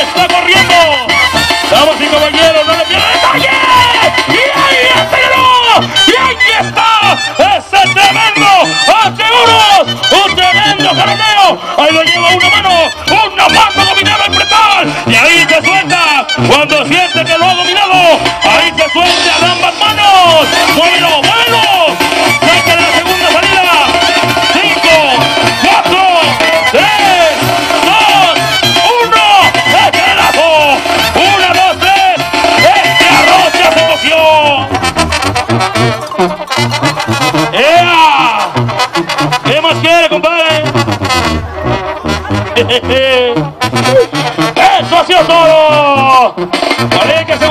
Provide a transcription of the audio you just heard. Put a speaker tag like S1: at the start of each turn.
S1: está corriendo. Damas y caballeros, no le pierdan detalle. Y ahí aceleró. Y ahí está. Ese tremendo hace unos. Un tremendo caroneo. Ahí lo lleva una mano. Una mano dominada el pretal. Y ahí se suelta. Cuando siente que lo ha dominado. Ahí se suelta a ambas manos. Muévelo, ¡Eso ha sido todo! ¡Vale, que se